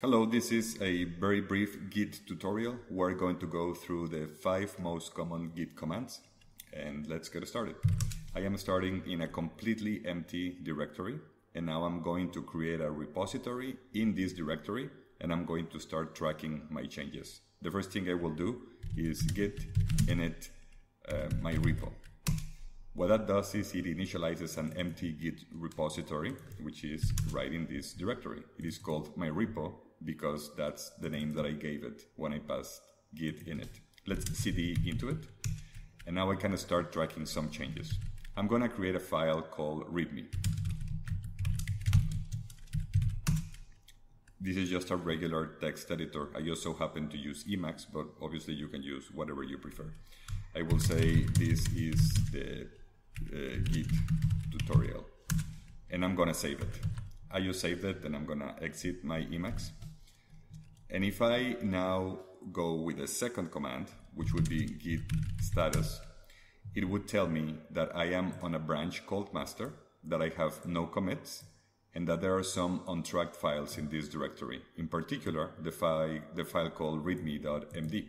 Hello, this is a very brief Git tutorial. We're going to go through the five most common Git commands and let's get started. I am starting in a completely empty directory and now I'm going to create a repository in this directory and I'm going to start tracking my changes. The first thing I will do is git init uh, my repo. What that does is it initializes an empty Git repository, which is right in this directory. It is called my repo because that's the name that I gave it when I passed git init. Let's cd into it. And now I can start tracking some changes. I'm going to create a file called readme. This is just a regular text editor. I also happen to use Emacs, but obviously you can use whatever you prefer. I will say this is the uh, Git tutorial. And I'm going to save it. I just saved it and I'm going to exit my Emacs. And if I now go with a second command, which would be git status, it would tell me that I am on a branch called master, that I have no commits, and that there are some untracked files in this directory, in particular the file, the file called readme.md.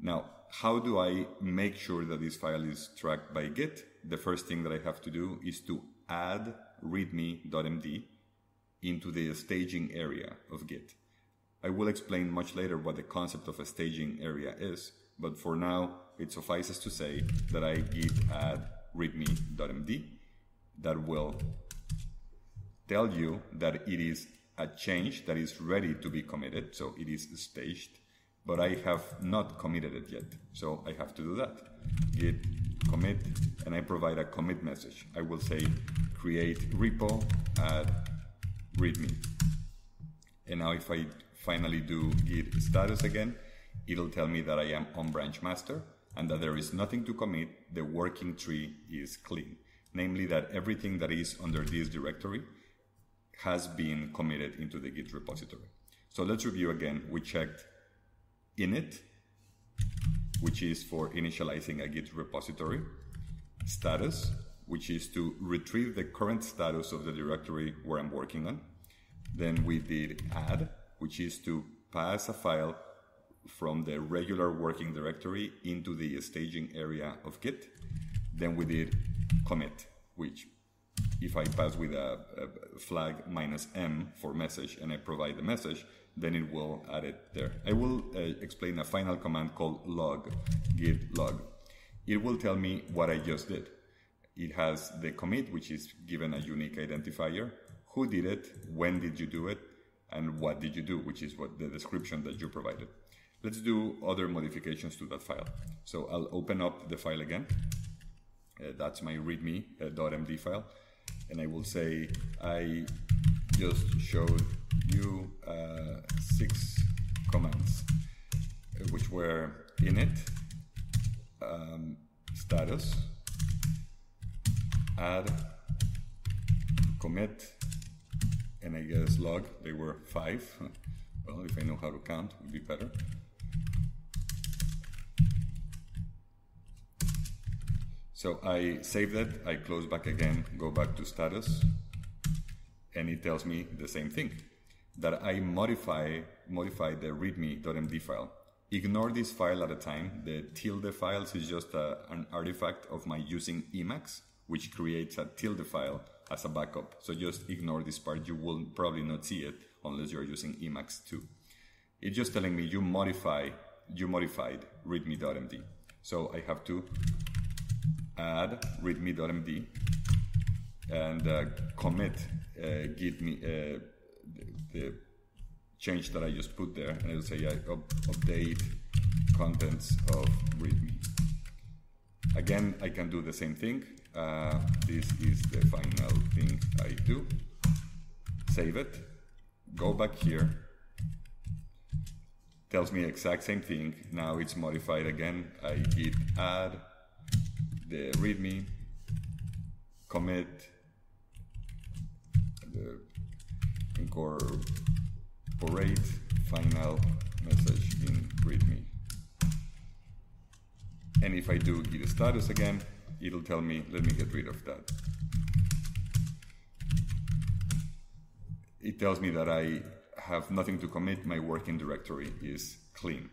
Now, how do I make sure that this file is tracked by Git? The first thing that I have to do is to add readme.md into the staging area of Git. I will explain much later what the concept of a staging area is, but for now, it suffices to say that I git add readme.md that will tell you that it is a change that is ready to be committed, so it is staged, but I have not committed it yet, so I have to do that. Git commit, and I provide a commit message. I will say create repo add readme. And now if I finally do git status again, it'll tell me that I am on branch master and that there is nothing to commit, the working tree is clean. Namely that everything that is under this directory has been committed into the Git repository. So let's review again. We checked init, which is for initializing a Git repository, status, which is to retrieve the current status of the directory where I'm working on. Then we did add, which is to pass a file from the regular working directory into the staging area of Git. Then we did commit, which if I pass with a, a, flag minus M for message and I provide the message, then it will add it there. I will uh, explain a final command called log, git log. It will tell me what I just did. It has the commit, which is given a unique identifier, who did it, when did you do it, and what did you do, which is what the description that you provided. Let's do other modifications to that file. So I'll open up the file again. Uh, that's my readme.md uh, file. And I will say, I just showed you uh, six commands, uh, which were init, um, status, add, commit, I guess log, they were five. well, if I know how to count, would be better. So I save that, I close back again, go back to status, and it tells me the same thing, that I modify, modify the readme.md file. Ignore this file at a time. The tilde files is just a, an artifact of my using Emacs, which creates a tilde file as a backup. So just ignore this part. You will probably not see it unless you're using Emacs 2. It's just telling me you modify, you modified readme.md. So I have to add readme.md and uh, commit uh, give me uh, the, the, change that I just put there and it'll say uh, up, update contents of readme. Again, I can do the same thing uh, this is the final thing I do. Save it, go back here, tells me exact same thing. Now it's modified again. I git add the readme, commit, the incorporate final message in readme. And if I do git status again, it'll tell me, let me get rid of that. It tells me that I have nothing to commit, my working directory is clean.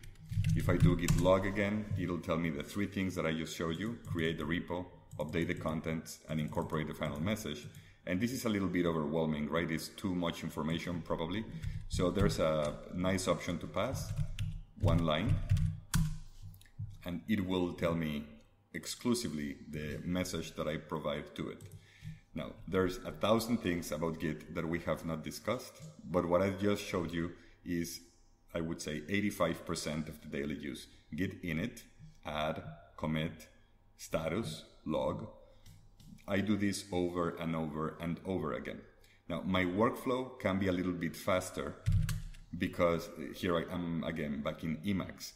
If I do git log again, it'll tell me the three things that I just showed you, create the repo, update the contents, and incorporate the final message. And this is a little bit overwhelming, right? It's too much information probably. So there's a nice option to pass, one line, and it will tell me exclusively the message that I provide to it. Now, there's a thousand things about Git that we have not discussed, but what I just showed you is, I would say, 85% of the daily use. Git init, add, commit, status, log. I do this over and over and over again. Now, my workflow can be a little bit faster because here I am again back in Emacs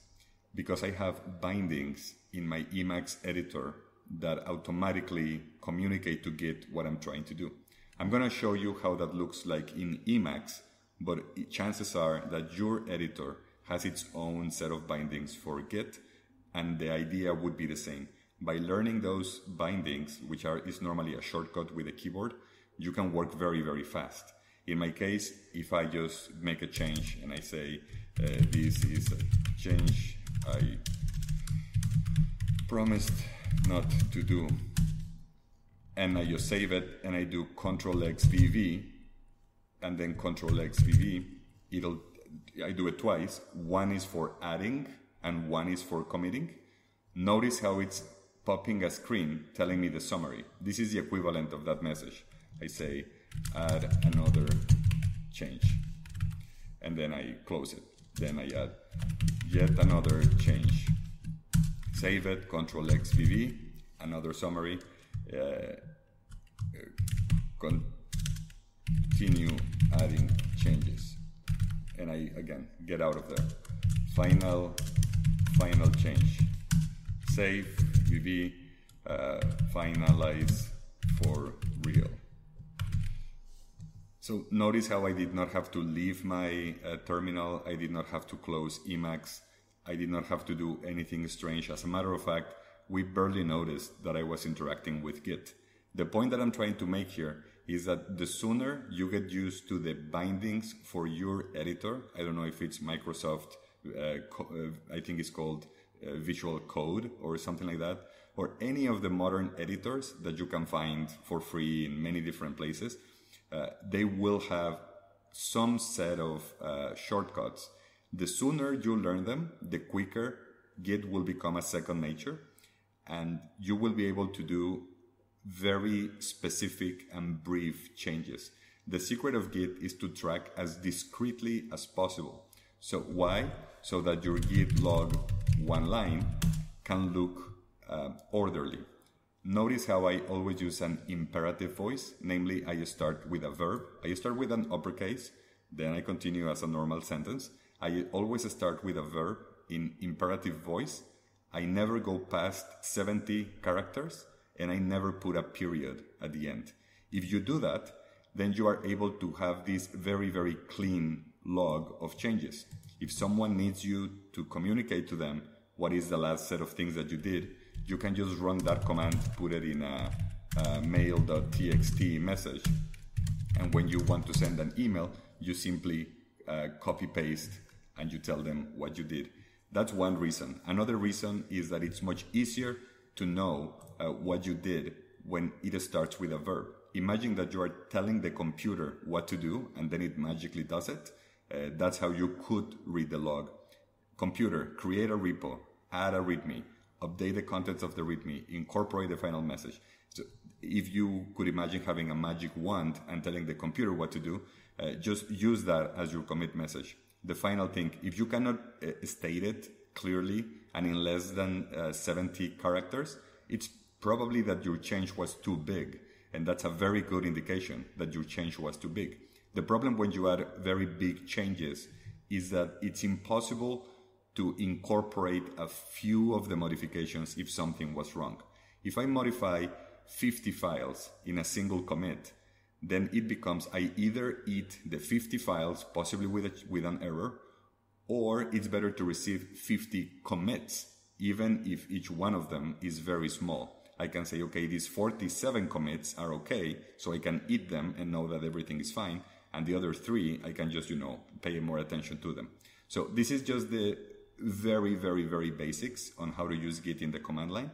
because I have bindings in my Emacs editor that automatically communicate to Git what I'm trying to do. I'm going to show you how that looks like in Emacs, but chances are that your editor has its own set of bindings for Git, and the idea would be the same. By learning those bindings, which are is normally a shortcut with a keyboard, you can work very, very fast. In my case, if I just make a change and I say uh, this is a change I promised not to do. And I just save it and I do Control X VV and then Control X VV. It'll, I do it twice. One is for adding and one is for committing. Notice how it's popping a screen telling me the summary. This is the equivalent of that message. I say add another change and then I close it. Then I add yet another change save it, Control X VV, another summary, uh, continue adding changes. And I, again, get out of there. Final, final change. Save, VV, uh, finalize for real. So notice how I did not have to leave my uh, terminal. I did not have to close Emacs. I did not have to do anything strange. As a matter of fact, we barely noticed that I was interacting with Git. The point that I'm trying to make here is that the sooner you get used to the bindings for your editor, I don't know if it's Microsoft, uh, uh, I think it's called uh, Visual Code or something like that, or any of the modern editors that you can find for free in many different places, uh, they will have some set of uh, shortcuts the sooner you learn them, the quicker Git will become a second nature and you will be able to do very specific and brief changes. The secret of Git is to track as discreetly as possible. So why? So that your Git log one line can look uh, orderly. Notice how I always use an imperative voice, namely I start with a verb. I start with an uppercase, then I continue as a normal sentence, I always start with a verb in imperative voice. I never go past 70 characters and I never put a period at the end. If you do that, then you are able to have this very, very clean log of changes. If someone needs you to communicate to them what is the last set of things that you did, you can just run that command, put it in a, a mail.txt message. And when you want to send an email, you simply uh, copy paste and you tell them what you did. That's one reason. Another reason is that it's much easier to know uh, what you did when it starts with a verb. Imagine that you are telling the computer what to do and then it magically does it. Uh, that's how you could read the log. Computer, create a repo, add a README, update the contents of the README, incorporate the final message. So if you could imagine having a magic wand and telling the computer what to do, uh, just use that as your commit message the final thing, if you cannot uh, state it clearly and in less than uh, 70 characters, it's probably that your change was too big. And that's a very good indication that your change was too big. The problem when you add very big changes is that it's impossible to incorporate a few of the modifications if something was wrong. If I modify 50 files in a single commit, then it becomes I either eat the 50 files, possibly with, a, with an error, or it's better to receive 50 commits, even if each one of them is very small. I can say, okay, these 47 commits are okay, so I can eat them and know that everything is fine. and the other three, I can just, you know, pay more attention to them. So this is just the very, very, very basics on how to use Git in the command line.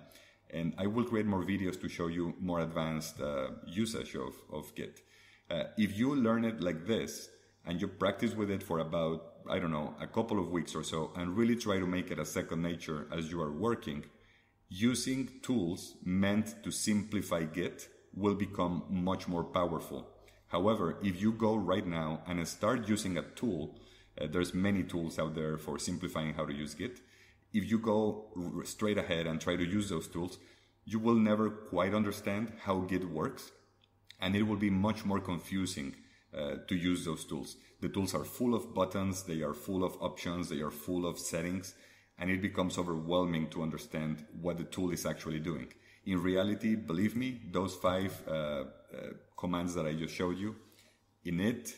And I will create more videos to show you more advanced uh, usage of, of Git. Uh, if you learn it like this and you practice with it for about, I don't know, a couple of weeks or so and really try to make it a second nature as you are working, using tools meant to simplify Git will become much more powerful. However, if you go right now and start using a tool, uh, there's many tools out there for simplifying how to use Git. If you go r- straight ahead and try to use those tools, you will never quite understand how Git works, and it will be much more confusing uh, to use those tools. The tools are full of buttons, they are full of options, they are full of settings, and it becomes overwhelming to understand what the tool is actually doing. In reality, believe me, those five uh, uh, commands that I just showed you, init,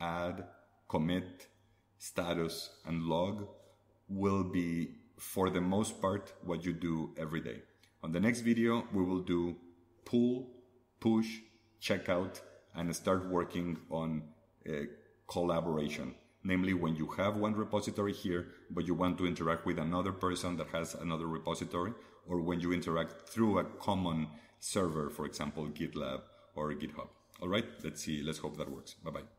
add, commit, status, and log will be, for the most part, what you do every day. On the next video, we will do pull, push, checkout, and start working on uh, collaboration. Namely, when you have one repository here, but you want to interact with another person that has another repository, or when you interact through a common server, for example, GitLab or GitHub. All right, let's see. Let's hope that works. Bye bye.